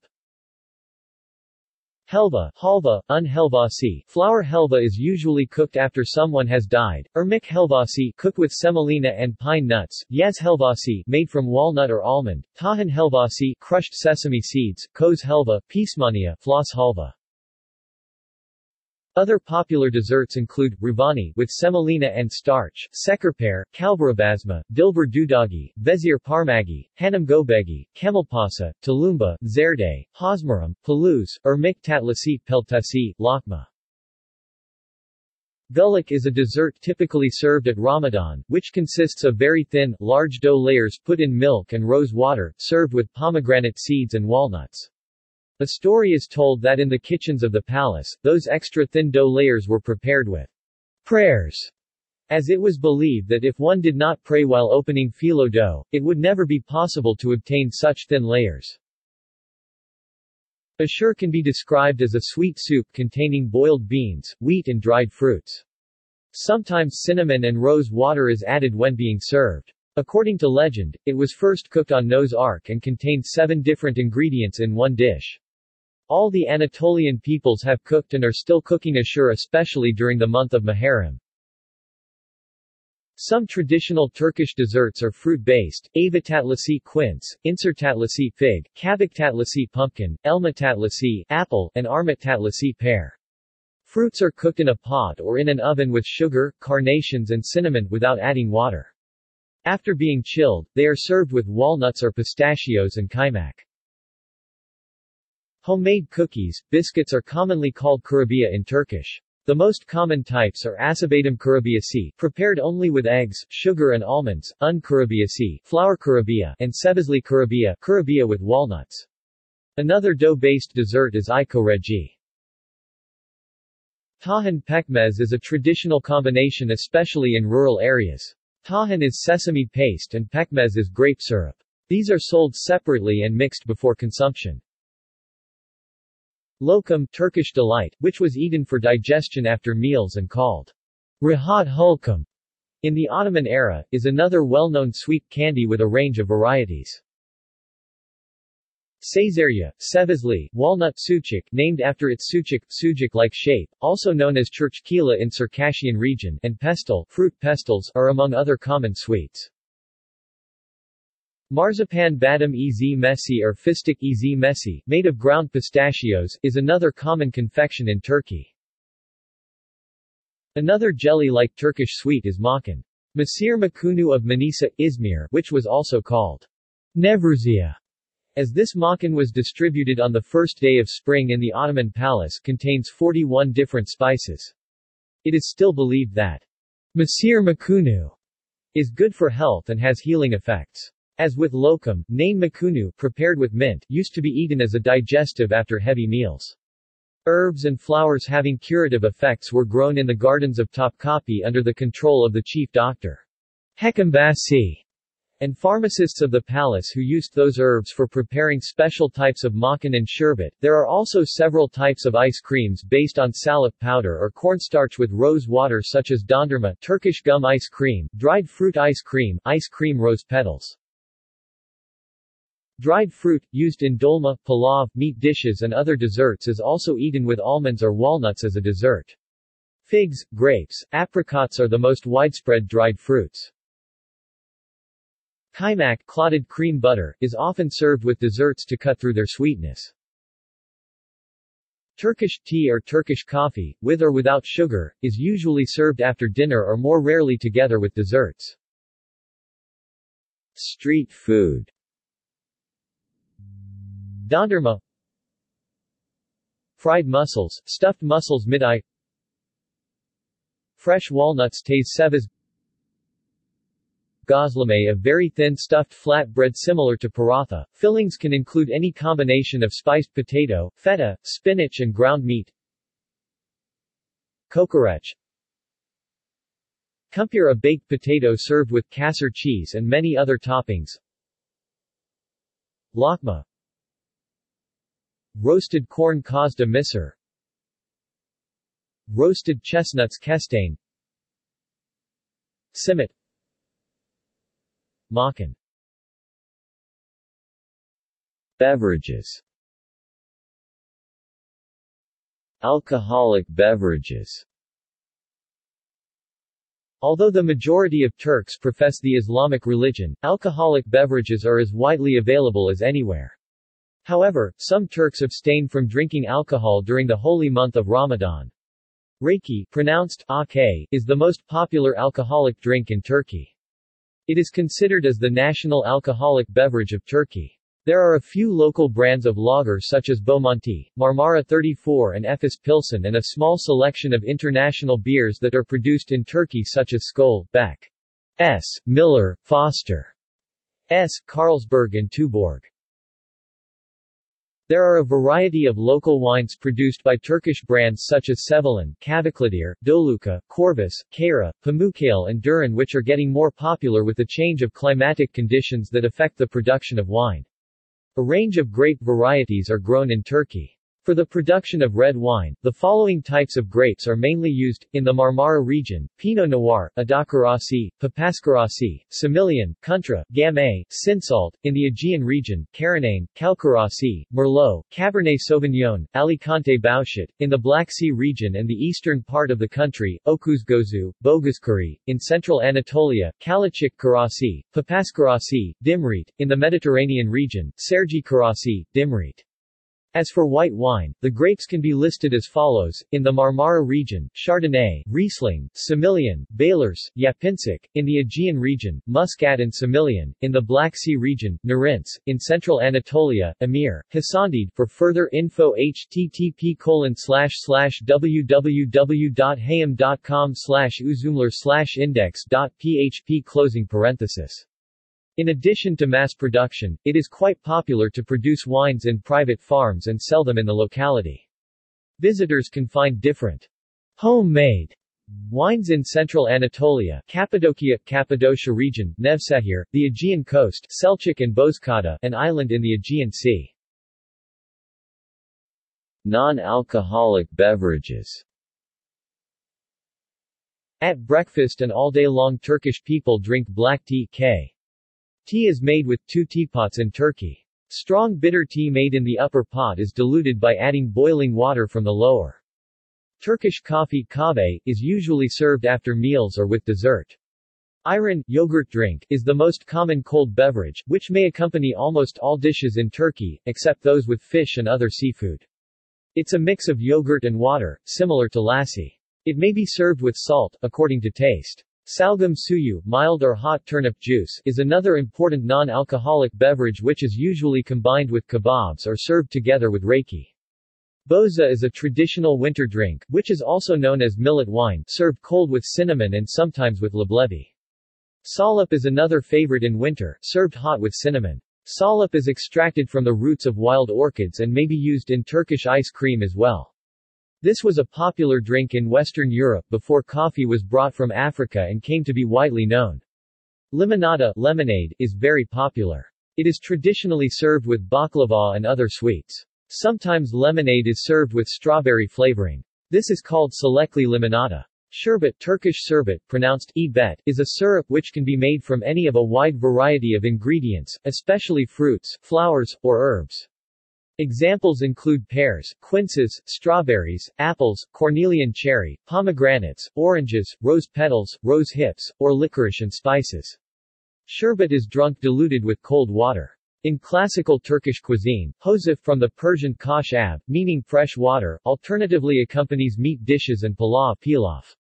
Helva, halva, un helvasi, flour helva is usually cooked after someone has died, ermik helvasi, cooked with semolina and pine nuts, yaz helvasi, made from walnut or almond, tahin helvasi, crushed sesame seeds, koz helva, pismania, floss halva. Other popular desserts include, revani with semolina and starch, sekerper, kalburabazma, dilber dudagi, vezir parmagi, hanım gobegi, kemalpasa, tulumba, zerde, hosmaram, paluz, ermik tatlasi peltasi, lakma. Gullik is a dessert typically served at Ramadan, which consists of very thin, large dough layers put in milk and rose water, served with pomegranate seeds and walnuts. A story is told that in the kitchens of the palace, those extra thin dough layers were prepared with prayers, as it was believed that if one did not pray while opening phyllo dough, it would never be possible to obtain such thin layers. Ashur can be described as a sweet soup containing boiled beans, wheat and dried fruits. Sometimes cinnamon and rose water is added when being served. According to legend, it was first cooked on Noah's Ark and contained seven different ingredients in one dish. All the Anatolian peoples have cooked and are still cooking ashur especially during the month of Muharram. Some traditional Turkish desserts are fruit-based, avatatlısı quince, incirtatlısı fig, kabaktatlısı pumpkin, elmatatlısı apple, and armuttatlısı pear. Fruits are cooked in a pot or in an oven with sugar, carnations and cinnamon without adding water. After being chilled, they are served with walnuts or pistachios and kaymak. Homemade cookies, biscuits are commonly called kurabiye in Turkish. The most common types are asabadem kurabiyesi, prepared only with eggs, sugar and almonds, un kurabiyesi, flour kurabiya, and sebizli kurabiya, kurabiya with walnuts. Another dough-based dessert is ikoreci. Tahin pekmez is a traditional combination especially in rural areas. Tahin is sesame paste and pekmez is grape syrup. These are sold separately and mixed before consumption. Lokum Turkish delight, which was eaten for digestion after meals and called rahat hulkum in the Ottoman era, is another well-known sweet candy with a range of varieties. Caesarea, Sevizli, walnut sucuk, named after its sucuk, sucuk-like shape, also known as churchkila in Circassian region, and pestle, fruit pestles, are among other common sweets. Marzipan badem ez messi or fistik ez messi, made of ground pistachios, is another common confection in Turkey. Another jelly-like Turkish sweet is makan. Mesir Macunu of Manisa, Izmir, which was also called Nevruzia, as this makan was distributed on the first day of spring in the Ottoman palace contains 41 different spices. It is still believed that Mesir Macunu is good for health and has healing effects. As with lokum, name makunu, prepared with mint, used to be eaten as a digestive after heavy meals. Herbs and flowers having curative effects were grown in the gardens of Topkapi under the control of the chief doctor. Hekambasi and pharmacists of the palace who used those herbs for preparing special types of makan and sherbet. There are also several types of ice creams based on salep powder or cornstarch with rose water such as dondurma, Turkish gum ice cream, dried fruit ice cream, ice cream rose petals. Dried fruit, used in dolma, pilav, meat dishes and other desserts is also eaten with almonds or walnuts as a dessert. Figs, grapes, apricots are the most widespread dried fruits. Kaymak clotted cream butter, is often served with desserts to cut through their sweetness. Turkish tea or Turkish coffee, with or without sugar, is usually served after dinner or more rarely together with desserts. Street food Dondurma Fried mussels, stuffed mussels midye Fresh walnuts taste seviz Gozleme a very thin stuffed flat bread similar to paratha. Fillings can include any combination of spiced potato, feta, spinach and ground meat. Kokoreç Kumpir a baked potato served with kasser cheese and many other toppings. Lakma Roasted corn caused a misir Roasted chestnuts kestane Simit. Makan. Beverages. Alcoholic beverages. Although the majority of Turks profess the Islamic religion, alcoholic beverages are as widely available as anywhere. However, some Turks abstain from drinking alcohol during the holy month of Ramadan. Rakı, pronounced Ak, is the most popular alcoholic drink in Turkey. It is considered as the national alcoholic beverage of Turkey. There are a few local brands of lager such as Bomonti, Marmara 34 and Efes Pilsen and a small selection of international beers that are produced in Turkey such as Skol, Beck, S. Miller, Foster, S. Carlsberg and Tuborg. There are a variety of local wines produced by Turkish brands such as Sevilen, Kavaklıdere, Doluca, Corvus, Kara, Pamukkale and Duran which are getting more popular with the change of climatic conditions that affect the production of wine. A range of grape varieties are grown in Turkey. For the production of red wine, the following types of grapes are mainly used, in the Marmara region, Pinot Noir, Adakarasi, Papaskarasi, Semillon, Kuntra, Gamay, Cinsault, in the Aegean region, Carignan, Kalkarasi, Merlot, Cabernet Sauvignon, Alicante Bouschet, in the Black Sea region and the eastern part of the country, Okuzgozu, Bogaskuri, in central Anatolia, Kalecik Karası, Papaskarasi, Dimrit, in the Mediterranean region, Sergi Karasi, Dimrit. As for white wine, the grapes can be listed as follows, in the Marmara region, Chardonnay, Riesling, Semillon, Bellers, Yapintsik, in the Aegean region, Muscat and Semillon, in the Black Sea region, Nerintz, in central Anatolia, Emir, Hasandid. For further info http colon slash slash www.hayam.com slash uzumler slash closing parenthesis in addition to mass production, it is quite popular to produce wines in private farms and sell them in the locality. Visitors can find different homemade wines in central Anatolia, Cappadocia, Cappadocia region, Nevşehir, the Aegean coast, Selçuk and Bozcaada, an island in the Aegean Sea. Non-alcoholic beverages At breakfast and all day long Turkish people drink black tea k. Tea is made with two teapots in Turkey. Strong bitter tea made in the upper pot is diluted by adding boiling water from the lower. Turkish coffee kahve, is usually served after meals or with dessert. Ayran, yogurt drink, is the most common cold beverage, which may accompany almost all dishes in Turkey, except those with fish and other seafood. It's a mix of yogurt and water, similar to lassi. It may be served with salt, according to taste. Salgam suyu mild or hot turnip juice is another important non-alcoholic beverage which is usually combined with kebabs or served together with raki. Boza is a traditional winter drink, which is also known as millet wine, served cold with cinnamon and sometimes with leblebi. Salep is another favorite in winter, served hot with cinnamon. Salep is extracted from the roots of wild orchids and may be used in Turkish ice cream as well. This was a popular drink in Western Europe before coffee was brought from Africa and came to be widely known. Limonada lemonade, is very popular. It is traditionally served with baklava and other sweets. Sometimes lemonade is served with strawberry flavoring. This is called selekli limonada. Sherbet Turkish sherbet, pronounced e bet, is a syrup which can be made from any of a wide variety of ingredients, especially fruits, flowers, or herbs. Examples include pears, quinces, strawberries, apples, cornelian cherry, pomegranates, oranges, rose petals, rose hips, or licorice and spices. Sherbet is drunk diluted with cold water. In classical Turkish cuisine, hosif from the Persian kash ab, meaning fresh water, alternatively accompanies meat dishes and pilaw pilaf.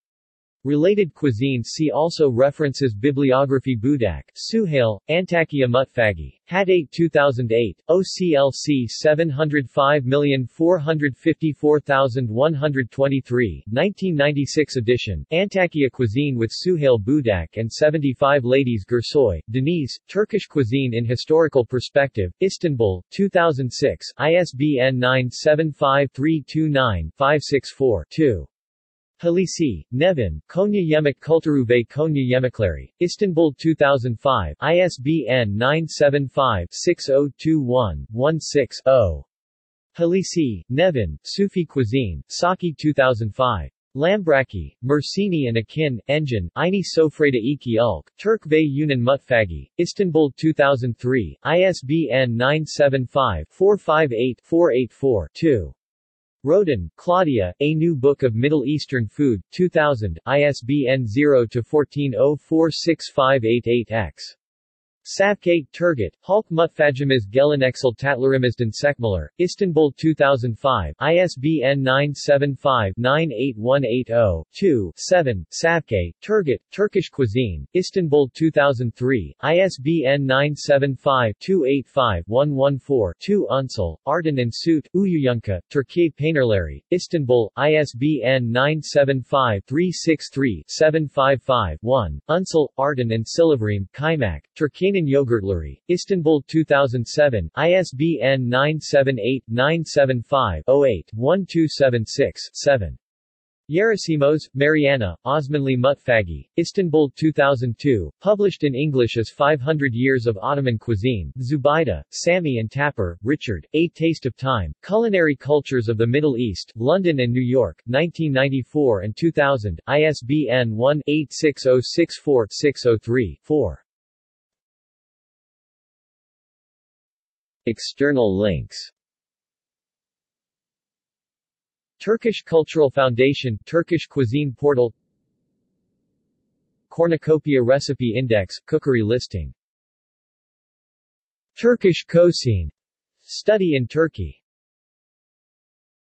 Related cuisines see also references Bibliography Budak, Suhail, Antakya Mutfagi, Hadate 2008, OCLC 705454123, 1996 edition, Antakya Cuisine with Suhail Budak and 75 Ladies Gursoy, Denise, Turkish Cuisine in Historical Perspective, Istanbul, 2006, ISBN 975329564-2. Halisi, Nevin, Konya Yemek Kültürü ve Konya Yemekleri, Istanbul 2005, ISBN 975-6021-16-0. Halisi, Nevin, Sufi Cuisine, Saqi 2005. Lambraki, Mersini and Akin, Engin, Aynı Sofrada iki Ulk, Turk ve Yunan Mutfagi, Istanbul 2003, ISBN 975-458-484-2. Roden, Claudia, A New Book of Middle Eastern Food, 2000, ISBN 0-14046588-X. Savke, Turgut, Halk Mutfacimiz Geleneksel Tatlarımızdan Sekmeler, Istanbul 2005, ISBN 975-98180-2, 7, Turgut, oh Turkish Cuisine, Istanbul 2003, ISBN 975-285-114-2 Unsal, Arden and Suit, Uyuyunka, Turkiye Peynirleri, Istanbul, ISBN 975-363-755-1, Unsal, Arden and Silivrim, Kaymak, Turkiye Kanan Yogurtleri, Istanbul 2007, ISBN 978-975-08-1276-7. Yerasimos, Mariana, Osmanli Mutfagi, Istanbul 2002, published in English as 500 Years of Ottoman Cuisine, Zubaida, Sami and Tapper, Richard, A Taste of Time, Culinary Cultures of the Middle East, London and New York, 1994 and 2000, ISBN 1-86064-603-4. External links. Turkish Cultural Foundation Turkish Cuisine Portal. Cornucopia Recipe Index Cookery Listing. Turkish Cuisine. Study in Turkey